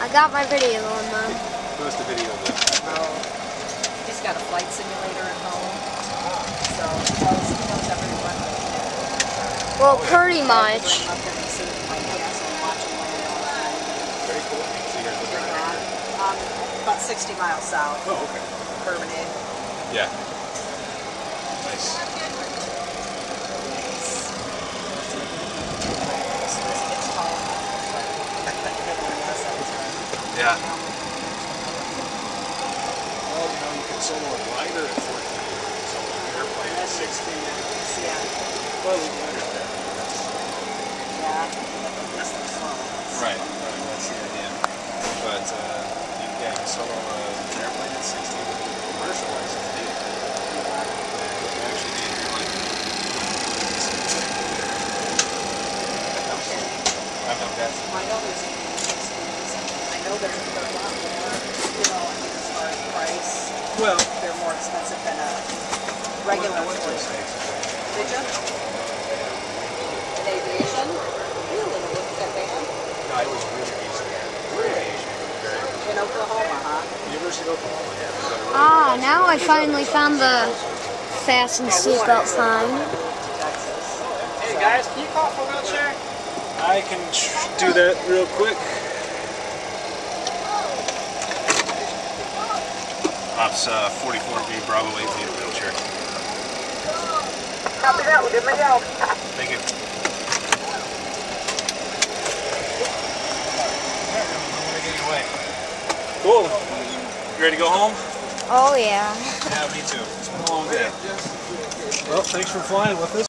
I got my video on Mom. Who's the video of this? Oh, he's got a flight simulator at home, so he knows, he knows every runway. Well, pretty much. I'm gonna see if my gas and watch him land all the time. Very cool. So you guys live Bring right that. Um, about 60 miles south, Oh, okay. Permanent. Yeah. Nice. Yeah. Well, you know, you can solo a glider at 14, solo an airplane at 16. Well, you can understand. Right, right, that's the idea. But, uh, you, yeah, you solo uh, an airplane at 16 with a commercial license, do you? You actually need your like, I've no pets. I know there's, I know there's a lot more, you know, as far as price, Well, they're more expensive than a regular went to the toy. States. Did you? In aviation? Really? Look at that band? No, it was really easy. Really easy. Very In Oklahoma, huh? University of Oklahoma, yeah. we got a really Ah, good now I finally found the fasten seatbelt sign. Hey guys, can you call for a wheelchair? I can tr- do that real quick. Ops uh, 44B Bravo 8 feet wheelchair. Copy that, we'll give them a yell. Thank you. Cool. You ready to go home? Oh, yeah. Yeah, me too. It's been a long day. Well, thanks for flying with us.